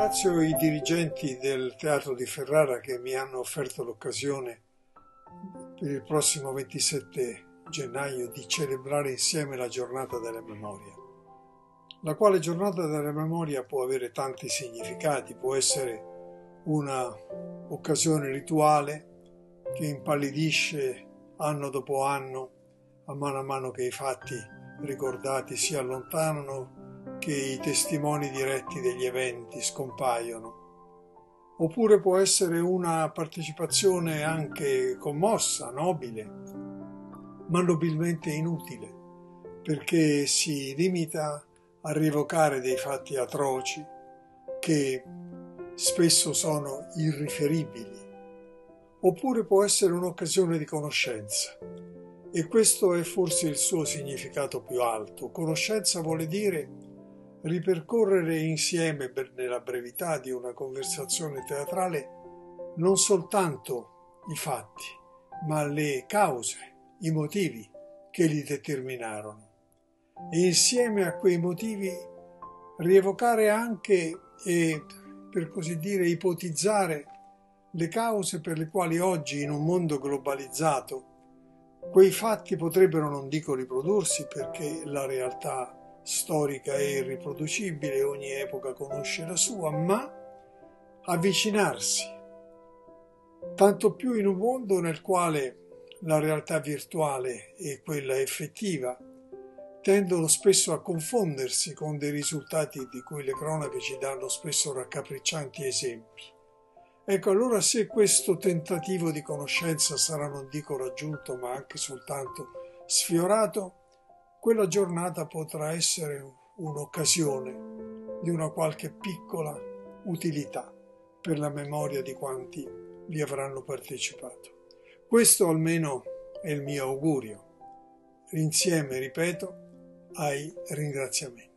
Ringrazio i dirigenti del Teatro di Ferrara che mi hanno offerto l'occasione per il prossimo 27 gennaio di celebrare insieme la giornata della memoria, la quale giornata della memoria può avere tanti significati, può essere una occasione rituale che impallidisce anno dopo anno a mano a mano che i fatti ricordati si allontanano che i testimoni diretti degli eventi scompaiono. Oppure può essere una partecipazione anche commossa, nobile, ma nobilmente inutile, perché si limita a rievocare dei fatti atroci che spesso sono irriferibili. Oppure può essere un'occasione di conoscenza. E questo è forse il suo significato più alto. Conoscenza vuole dire ripercorrere insieme nella brevità di una conversazione teatrale non soltanto i fatti, ma le cause, i motivi che li determinarono. E insieme a quei motivi rievocare anche e, per così dire, ipotizzare le cause per le quali oggi in un mondo globalizzato quei fatti potrebbero non dico riprodursi perché la realtà storica e irriproducibile, ogni epoca conosce la sua, ma avvicinarsi, tanto più in un mondo nel quale la realtà virtuale e quella effettiva tendono spesso a confondersi con dei risultati di cui le cronache ci danno spesso raccapriccianti esempi. Ecco, allora se questo tentativo di conoscenza sarà non dico raggiunto, ma anche soltanto sfiorato, quella giornata potrà essere un'occasione di una qualche piccola utilità per la memoria di quanti vi avranno partecipato. Questo almeno è il mio augurio, insieme, ripeto, ai ringraziamenti.